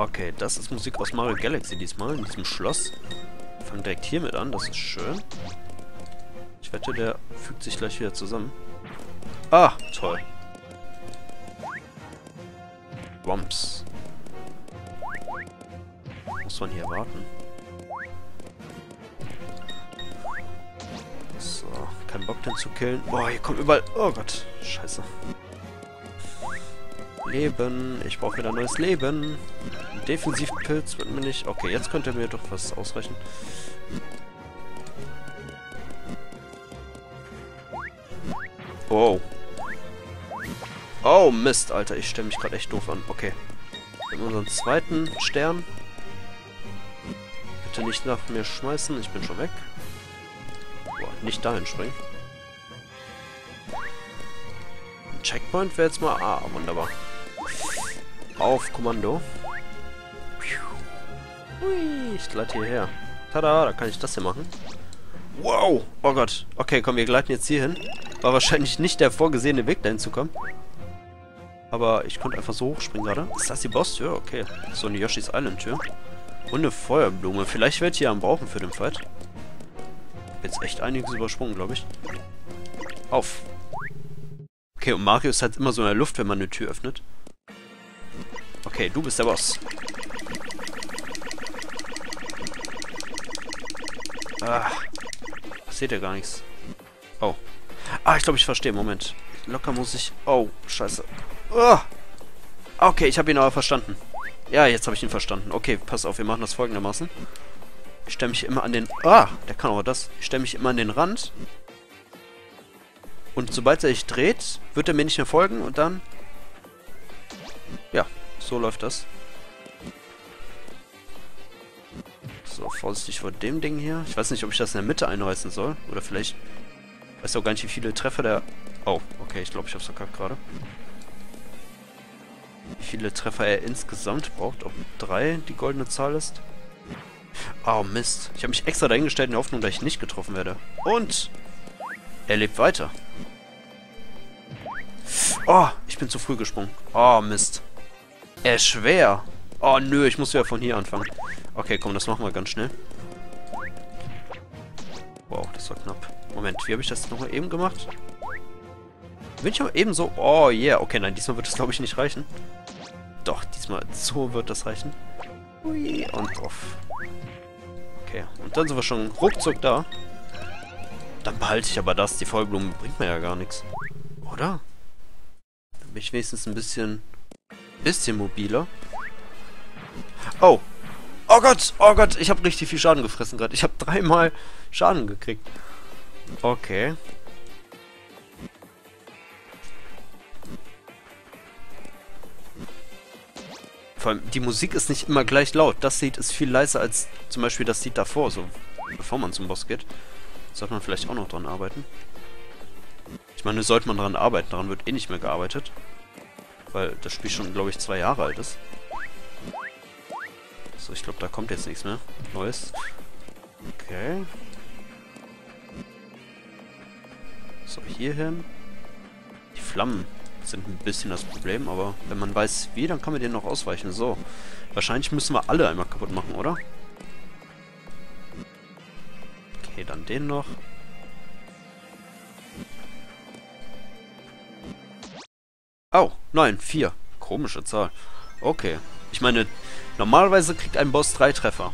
Okay, das ist Musik aus Mario Galaxy diesmal, in diesem Schloss. Wir fangen direkt hiermit an, das ist schön. Ich wette, der fügt sich gleich wieder zusammen. Ah, toll. Wumps. Muss man hier warten. So, kein Bock den zu killen. Boah, hier kommt überall... Oh Gott, scheiße. Leben. Ich brauche wieder neues Leben. Defensivpilz wird mir nicht... Okay, jetzt könnte mir doch was ausreichen. Oh. Oh, Mist, Alter. Ich stelle mich gerade echt doof an. Okay. Wir haben unseren zweiten Stern. Bitte nicht nach mir schmeißen. Ich bin schon weg. Boah, nicht dahin springen. Checkpoint wäre jetzt mal... Ah, wunderbar. Auf Kommando. Hui, ich gleite hierher. Tada, da kann ich das hier machen. Wow! Oh Gott. Okay, komm, wir gleiten jetzt hier hin. War wahrscheinlich nicht der vorgesehene Weg, dahin zu kommen. Aber ich konnte einfach so hochspringen gerade. Ist das die Boss-Tür? Okay. So eine Yoshi's Island-Tür. Und eine Feuerblume. Vielleicht werde ich hier am brauchen für den Fight. Jetzt echt einiges übersprungen, glaube ich. Auf. Okay, und Mario ist halt immer so in der Luft, wenn man eine Tür öffnet. Okay, du bist der Boss. Ah. Seht ihr gar nichts. Oh. Ah, ich glaube, ich verstehe. Moment. Locker muss ich... Oh, scheiße. Oh. Okay, ich habe ihn aber verstanden. Ja, jetzt habe ich ihn verstanden. Okay, pass auf, wir machen das folgendermaßen. Ich stelle mich immer an den... Ah, der kann auch das. Ich stelle mich immer an den Rand. Und sobald er sich dreht, wird er mir nicht mehr folgen und dann... So läuft das. So, vorsichtig vor dem Ding hier. Ich weiß nicht, ob ich das in der Mitte einreißen soll. Oder vielleicht... Ich weiß auch gar nicht, wie viele Treffer der... Oh, okay, ich glaube, ich hab's verkackt gerade. Wie viele Treffer er insgesamt braucht. Ob drei die goldene Zahl ist. Oh, Mist. Ich habe mich extra dahingestellt in der Hoffnung, dass ich nicht getroffen werde. Und... Er lebt weiter. Oh, ich bin zu früh gesprungen. Oh, Mist. Er ist schwer. Oh, nö, ich muss ja von hier anfangen. Okay, komm, das machen wir ganz schnell. Wow, das war knapp. Moment, wie habe ich das nochmal eben gemacht? Bin ich aber eben so... Oh, yeah. Okay, nein, diesmal wird es, glaube ich, nicht reichen. Doch, diesmal so wird das reichen. Ui, und drauf. Okay, und dann sind wir schon ruckzuck da. Dann behalte ich aber das. Die Vollblume bringt mir ja gar nichts. Oder? Dann bin ich wenigstens ein bisschen... Bisschen mobiler. Oh. Oh Gott, oh Gott, ich habe richtig viel Schaden gefressen gerade. Ich habe dreimal Schaden gekriegt. Okay. Vor allem, die Musik ist nicht immer gleich laut. Das Lied ist viel leiser als zum Beispiel das Lied davor, so bevor man zum Boss geht. Sollte man vielleicht auch noch dran arbeiten. Ich meine, sollte man dran arbeiten, daran wird eh nicht mehr gearbeitet. Weil das Spiel schon, glaube ich, zwei Jahre alt ist. So, ich glaube, da kommt jetzt nichts mehr. Neues. Okay. So, hier hin. Die Flammen sind ein bisschen das Problem, aber wenn man weiß wie, dann kann man denen noch ausweichen. So. Wahrscheinlich müssen wir alle einmal kaputt machen, oder? Okay, dann den noch. Nein, vier. Komische Zahl. Okay. Ich meine, normalerweise kriegt ein Boss drei Treffer.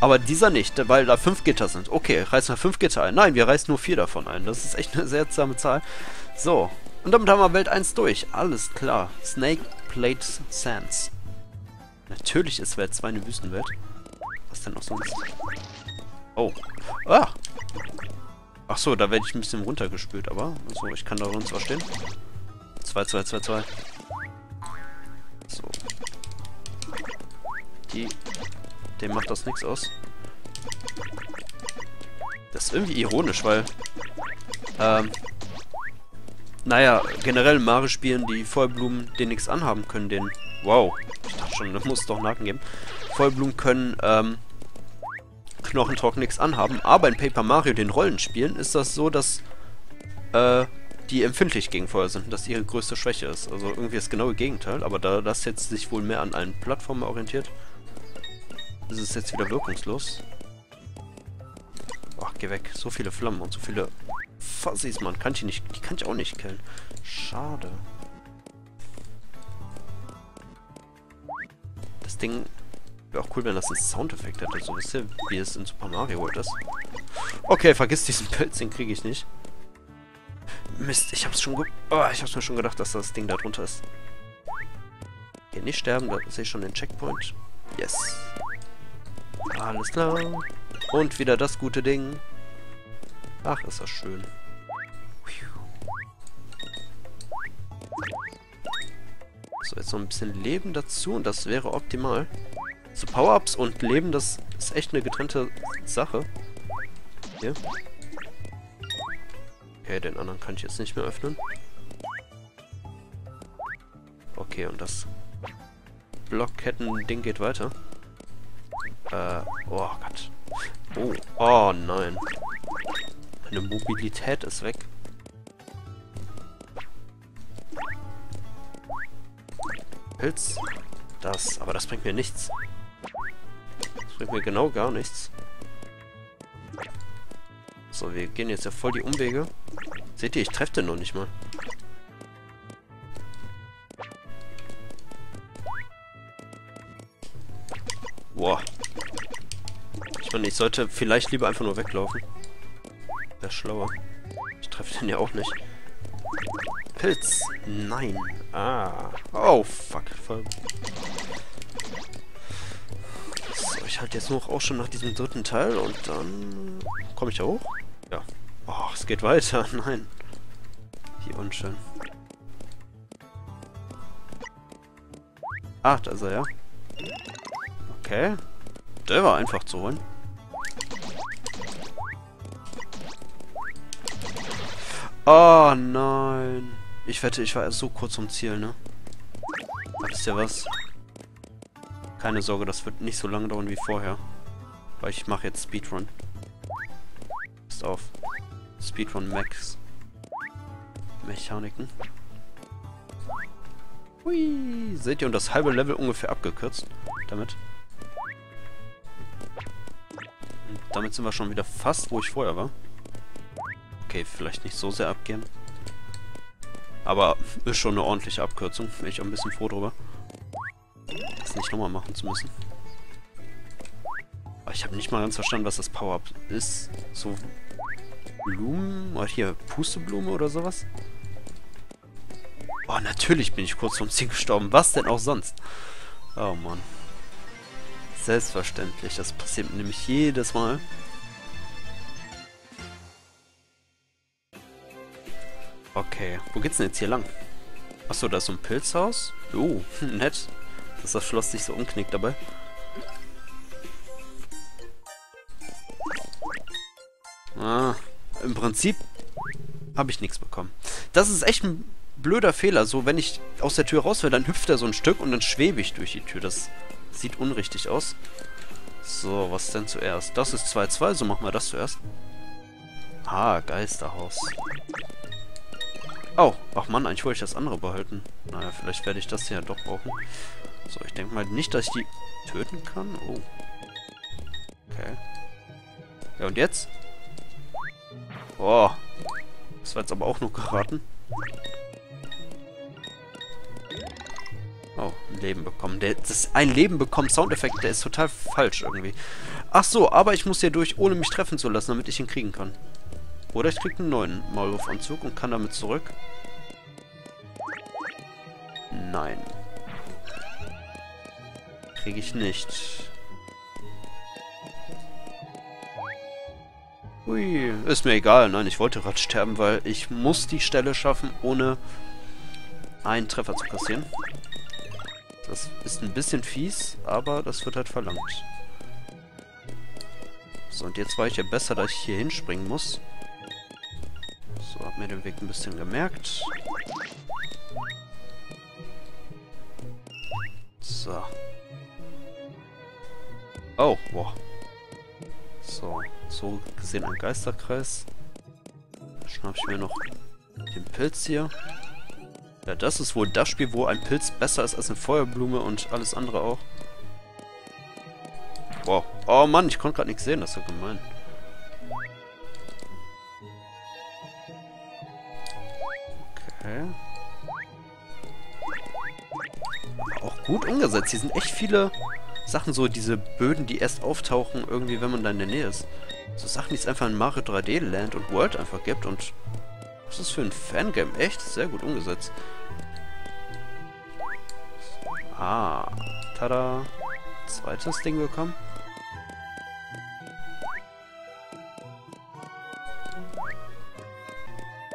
Aber dieser nicht, weil da fünf Gitter sind. Okay, reißen wir fünf Gitter ein. Nein, wir reißen nur vier davon ein. Das ist echt eine seltsame Zahl. So. Und damit haben wir Welt 1 durch. Alles klar. Snake Plate Sands. Natürlich ist Welt 2 eine Wüstenwelt. Was denn noch sonst? Oh. Ah! Ach so, da werde ich ein bisschen runtergespült, aber... Also, ich kann da uns verstehen. 2, 2, 2, 2. So. Die... Dem macht das nichts aus. Das ist irgendwie ironisch, weil... Ähm... Naja, generell in Mario-Spielen, die Vollblumen, den nichts anhaben können, den... Wow. Ich dachte schon, da muss es doch einen Haken geben. Vollblumen können, ähm... Knochentrocken nichts anhaben. Aber in Paper Mario, den Rollenspielen, ist das so, dass... Äh die empfindlich gegen Feuer sind, dass ihre größte Schwäche ist. Also irgendwie das genaue Gegenteil, aber da das jetzt sich wohl mehr an allen Plattformen orientiert, ist es jetzt wieder wirkungslos. Ach, geh weg. So viele Flammen und so viele Fuzzies, man. Kann ich nicht, die kann ich auch nicht killen. Schade. Das Ding wäre auch cool, wenn das einen Soundeffekt hätte. So wisst ihr, wie es in Super Mario World ist. Okay, vergiss diesen Pilz, den kriege ich nicht. Mist, ich hab's schon ge oh, ich hab's mir schon gedacht, dass das Ding da drunter ist. Hier nicht sterben, da sehe ich schon den Checkpoint. Yes. Alles klar. Und wieder das gute Ding. Ach, ist das schön. So, jetzt noch ein bisschen Leben dazu und das wäre optimal. So, Power-Ups und Leben, das ist echt eine getrennte Sache. Hier. Okay, den anderen kann ich jetzt nicht mehr öffnen. Okay, und das Blockketten-Ding geht weiter. Äh, oh Gott. Oh, oh nein. Meine Mobilität ist weg. Pilz. Das, aber das bringt mir nichts. Das bringt mir genau gar nichts. Wir gehen jetzt ja voll die Umwege. Seht ihr, ich treffe den noch nicht mal. Boah. Ich meine, ich sollte vielleicht lieber einfach nur weglaufen. Wäre schlauer. Ich treffe den ja auch nicht. Pilz. Nein. Ah. Oh, fuck. Voll. So, ich halte jetzt noch auch schon nach diesem dritten Teil und dann... Komme ich da hoch? Geht weiter. Nein. Hier unschön. Ach, da ist er ja. Okay. Der war einfach zu holen. Oh nein. Ich wette, ich war erst so kurz vom Ziel, ne? Wisst ihr was? Keine Sorge, das wird nicht so lange dauern wie vorher. Weil ich mache jetzt Speedrun. Ist auf. Speedrun Max. Mechaniken. Hui. Seht ihr, und das halbe Level ungefähr abgekürzt. Damit. Und damit sind wir schon wieder fast, wo ich vorher war. Okay, vielleicht nicht so sehr abgehen. Aber ist schon eine ordentliche Abkürzung. Bin ich auch ein bisschen froh drüber. Das nicht nochmal machen zu müssen. Aber ich habe nicht mal ganz verstanden, was das Power-Up ist. So Blumen? Oder hier, Pusteblume oder sowas? Oh, natürlich bin ich kurz vom Ziel gestorben. Was denn auch sonst? Oh Mann. Selbstverständlich. Das passiert nämlich jedes Mal. Okay, wo geht's denn jetzt hier lang? Achso, da ist so ein Pilzhaus. Oh, nett. Dass das Schloss sich so umknickt dabei. Ah, im Prinzip habe ich nichts bekommen. Das ist echt ein blöder Fehler. So, wenn ich aus der Tür raus will, dann hüpft er so ein Stück und dann schwebe ich durch die Tür. Das sieht unrichtig aus. So, was denn zuerst? Das ist 2-2, so machen wir das zuerst. Ah, Geisterhaus. Oh, ach man, eigentlich wollte ich das andere behalten. Naja, vielleicht werde ich das hier ja doch brauchen. So, ich denke mal nicht, dass ich die töten kann. Oh. Okay. Ja, und jetzt? Oh. Das war jetzt aber auch nur geraten. Oh, ein Leben bekommen. Der, das ein Leben bekommen Soundeffekt, der ist total falsch irgendwie. Ach so, aber ich muss hier durch, ohne mich treffen zu lassen, damit ich ihn kriegen kann. Oder ich kriege einen neuen Maulwurfanzug und kann damit zurück. Nein. Kriege ich nicht. Ui, ist mir egal. Nein, ich wollte gerade sterben, weil ich muss die Stelle schaffen, ohne einen Treffer zu kassieren. Das ist ein bisschen fies, aber das wird halt verlangt. So, und jetzt war ich ja besser, dass ich hier hinspringen muss. So, hab mir den Weg ein bisschen gemerkt. So. Oh, boah. So, so gesehen ein Geisterkreis. Schnapp ich mir noch Den Pilz hier. Ja, das ist wohl das Spiel, wo ein Pilz besser ist als eine Feuerblume und alles andere auch. Wow. Oh Mann, ich konnte gerade nichts sehen, das ist so gemein. Okay. Auch gut umgesetzt. Hier sind echt viele Sachen, so diese Böden, die erst auftauchen, irgendwie, wenn man da in der Nähe ist. So Sachen, die es einfach in Mario 3D Land und World einfach gibt und was ist für ein Fangame? Echt? Sehr gut umgesetzt. Ah. Tada. Zweites Ding bekommen.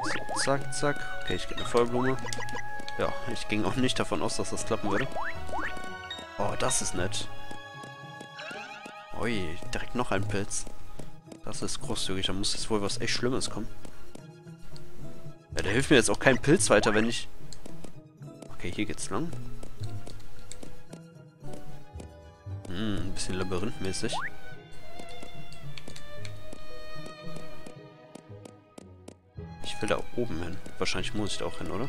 So, zack, zack. Okay, ich gebe eine Vollblume. Ja, ich ging auch nicht davon aus, dass das klappen würde. Oh, das ist nett. Ui, direkt noch ein Pilz. Das ist großzügig, da muss jetzt wohl was echt Schlimmes kommen. Ja, der hilft mir jetzt auch kein Pilz weiter, wenn ich... Okay, hier geht's lang. Hm, ein bisschen labyrinthmäßig. Ich will da oben hin. Wahrscheinlich muss ich da auch hin, oder?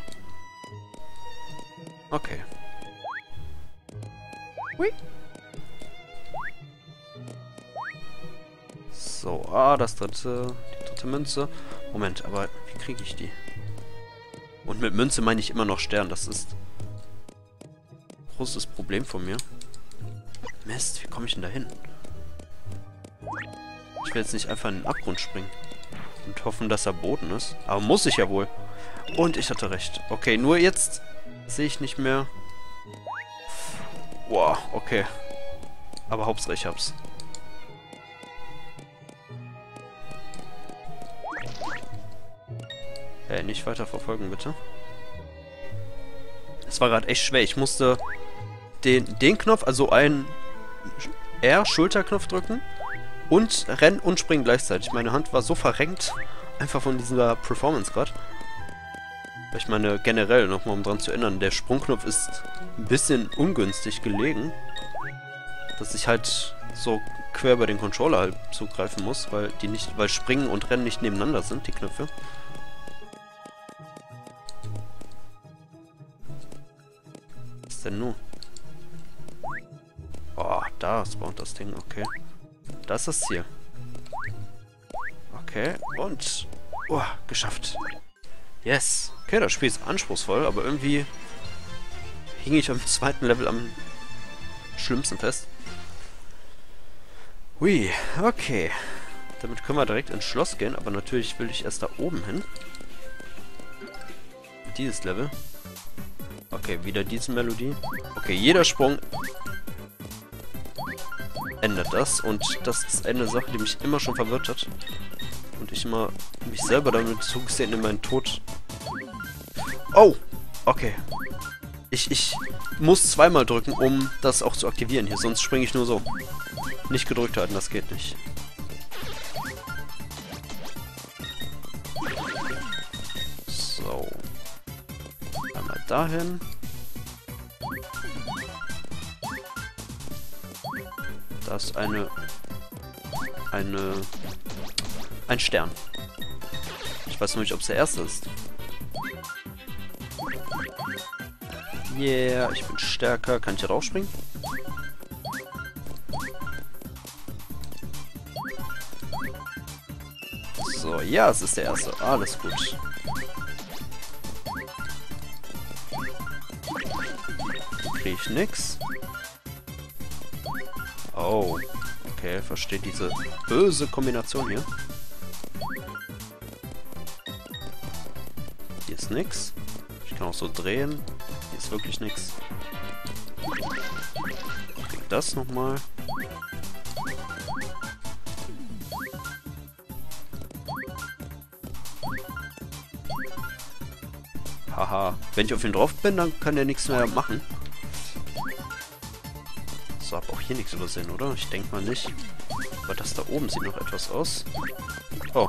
Okay. Hui. Ah, das dritte, die dritte Münze. Moment, aber wie kriege ich die? Und mit Münze meine ich immer noch Stern. Das ist großes Problem von mir. Mist, wie komme ich denn da hin? Ich will jetzt nicht einfach in den Abgrund springen. Und hoffen, dass er Boden ist. Aber muss ich ja wohl. Und ich hatte recht. Okay, nur jetzt sehe ich nicht mehr. Boah, okay. Aber Hauptsache ich hab's. Nicht weiter verfolgen, bitte. Es war gerade echt schwer. Ich musste den, den Knopf, also einen R-Schulterknopf drücken und rennen und springen gleichzeitig. Meine Hand war so verrenkt, einfach von dieser Performance gerade. Ich meine, generell, nochmal um dran zu erinnern, der Sprungknopf ist ein bisschen ungünstig gelegen. Dass ich halt so quer über den Controller halt zugreifen muss, weil die nicht, weil Springen und Rennen nicht nebeneinander sind, die Knöpfe. Denn nun? Oh, da spawnt das Ding, okay. Das ist das Ziel. Okay, und... Oh, geschafft. Yes. Okay, das Spiel ist anspruchsvoll, aber irgendwie hing ich am zweiten Level am schlimmsten fest. Hui, okay. Damit können wir direkt ins Schloss gehen, aber natürlich will ich erst da oben hin. Dieses Level. Okay, wieder diese Melodie. Okay, jeder Sprung ändert das. Und das ist eine Sache, die mich immer schon verwirrt hat. Und ich immer mich selber damit zugesehen in meinen Tod. Oh! Okay. Ich, ich muss zweimal drücken, um das auch zu aktivieren hier. Sonst springe ich nur so. Nicht gedrückt halten, das geht nicht. Dahin. Da ist eine... Eine... Ein Stern. Ich weiß noch nicht, ob es der erste ist. Yeah, ich bin stärker. Kann ich hier rausspringen? So, ja, es ist der erste. Alles gut. Kriege ich nix. Oh. Okay, verstehe diese böse Kombination hier. Hier ist nix. Ich kann auch so drehen. Hier ist wirklich nix. Krieg das nochmal. Haha. Wenn ich auf ihn drauf bin, dann kann er nichts mehr machen. So, hab auch hier nichts übersehen, oder? Ich denke mal nicht. Aber das da oben sieht noch etwas aus. Oh.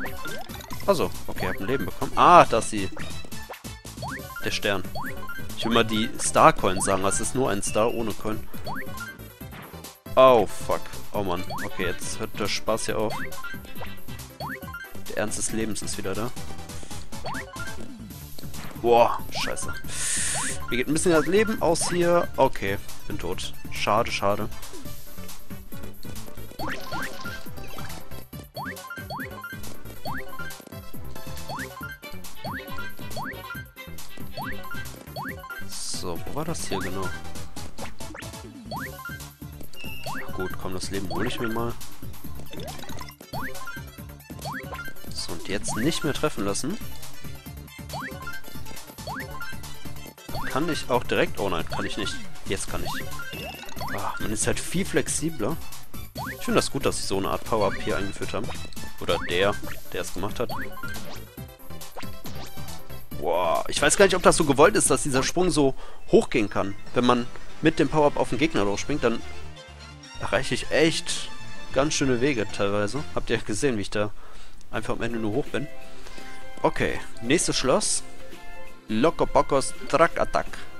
Also, okay, hab ein Leben bekommen. Ah, da ist sie. Der Stern. Ich will mal die Star-Coin sagen. Das ist nur ein Star ohne Coin. Oh, fuck. Oh Mann. Okay, jetzt hört der Spaß hier auf. Der Ernst des Lebens ist wieder da. Boah, scheiße. Mir geht ein bisschen das Leben aus hier. Okay, bin tot. Schade, schade. So, wo war das hier genau? Gut, komm, das Leben hole ich mir mal. So, und jetzt nicht mehr treffen lassen. Kann ich auch direkt... Oh nein, kann ich nicht. Jetzt kann ich. Ah, man ist halt viel flexibler. Ich finde das gut, dass sie so eine Art Power-Up hier eingeführt haben. Oder der, der es gemacht hat. Boah, ich weiß gar nicht, ob das so gewollt ist, dass dieser Sprung so hochgehen kann. Wenn man mit dem Power-Up auf den Gegner springt, dann erreiche ich echt ganz schöne Wege teilweise. Habt ihr gesehen, wie ich da einfach am Ende nur hoch bin. Okay, nächstes Schloss. Locobocos Track Attack.